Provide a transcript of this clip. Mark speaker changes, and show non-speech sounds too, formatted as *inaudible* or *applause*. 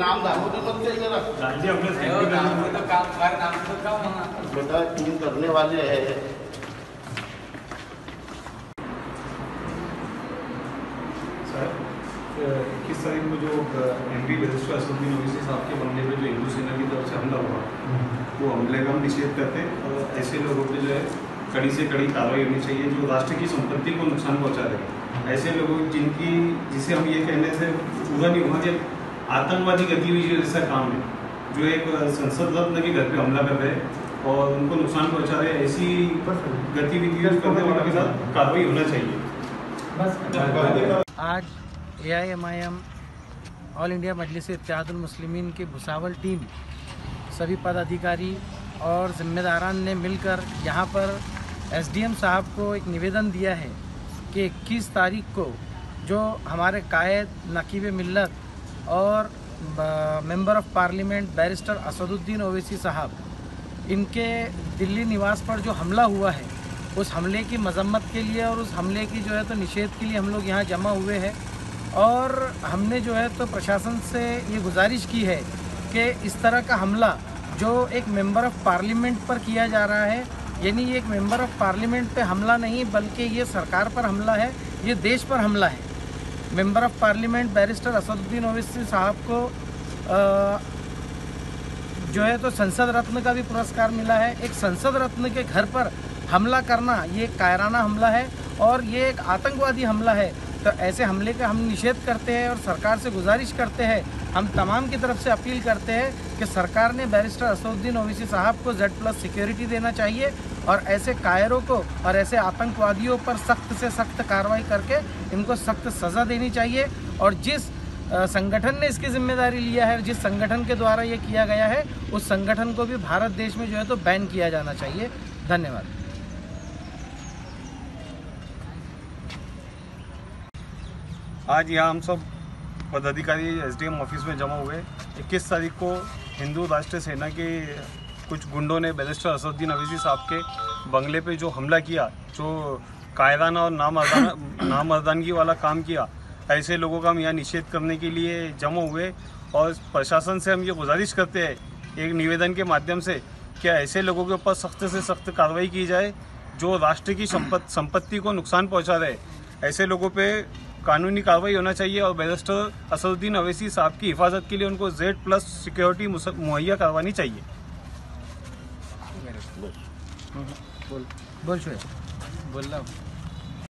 Speaker 1: नाम दामोदर मत चाहिए ना बेटा टीम करने वाले हैं
Speaker 2: इक्कीस तारीख को जो M P register Asaduddin Owaisi साहब के मामले में जो हिंदू सेना की तरफ़ से हमला हुआ वो हमले का हम निषेध करते हैं और ऐसे लोगों पे जो है कड़ी से कड़ी कार्रवाई होनी चाहिए जो राष्ट्र की संपत्ति को नुकसान पहुँचा रहे ऐसे लोगों जिनकी जिसे हम ये कहने से पूरा नहीं हुआ कि आतंकवादी गतिविधि जैसा काम है जो एक संसद रत्न के घर पे हमला कर रहे हैं और उनको नुकसान पहुँचा रहे हैं ऐसी गतिविधियाँ करने वालों के साथ कार्रवाई होना चाहिए।
Speaker 3: आज A I M I M All India Majlis Muslimeen की भुसावल टीम सभी पदाधिकारी और जिम्मेदारान ने मिलकर यहाँ पर एसडीएम साहब को एक निवेदन दिया है कि 21 तारीख को जो हमारे कायद नकीब मिल्लत और member of parliament barrister Asaduddin Owaisi साहब, इनके दिल्ली निवास पर जो हमला हुआ है, उस हमले की मजम्मत के लिए और उस हमले की जो है तो निषेध के लिए हम लोग यहाँ जमा हुए हैं। और हमने जो है तो प्रशासन से ये गुजारिश की है कि इस तरह का हमला जो एक मेंबर ऑफ़ पार्लियामेंट पर किया जा रहा है यानी ये एक मेंबर ऑफ़ पार्लियामेंट पे हमला नहीं बल्कि ये सरकार पर हमला है ये देश पर हमला है। Member of parliament barrister Asaduddin Owaisi साहब को अ, जो है तो संसद रत्न का भी पुरस्कार मिला है। एक संसद रत्न के घर पर हमला करना ये कायराना हमला है और ये एक आतंकवादी हमला है। तो ऐसे हमले का हम निषेध करते हैं और सरकार से गुजारिश करते हैं। हम तमाम की तरफ़ से अपील करते हैं कि सरकार ने बैरिस्टर असदुद्दीन ओवैसी साहब को जेड प्लस सिक्योरिटी देना चाहिए और ऐसे कायरों को और ऐसे आतंकवादियों पर सख्त से सख्त कार्रवाई करके इनको सख्त सज़ा देनी चाहिए और जिस संगठन ने इसकी ज़िम्मेदारी लिया है, जिस संगठन के द्वारा ये किया गया है, उस संगठन को भी भारत देश में जो है तो बैन किया जाना चाहिए। धन्यवाद।
Speaker 2: आज यहाँ हम सब पदाधिकारी एसडीएम ऑफ़िस में जमा हुए 21 तारीख को हिंदू राष्ट्रीय सेना के कुछ गुंडों ने बैरिस्टर असदुद्दीन अवैसी साहब के बंगले पे जो हमला किया, जो कायराना और नामर्दाना, *clears throat* नामर्दानगी वाला काम किया, ऐसे लोगों का हम यहाँ निषेध करने के लिए जमा हुए और प्रशासन से हम ये गुजारिश करते हैं एक निवेदन के माध्यम से कि ऐसे लोगों के ऊपर सख्त से सख्त कार्रवाई की जाए, जो राष्ट्र की संपत्ति को नुकसान पहुँचा रहे। ऐसे लोगों पे कानूनी कार्रवाई होना चाहिए और बैरिस्टर असदुद्दीन अवैसी साहब की हिफाजत के लिए उनको जेड प्लस सिक्योरिटी मुहैया करवानी चाहिए।
Speaker 3: बोल। बोल बोल रहा हूँ।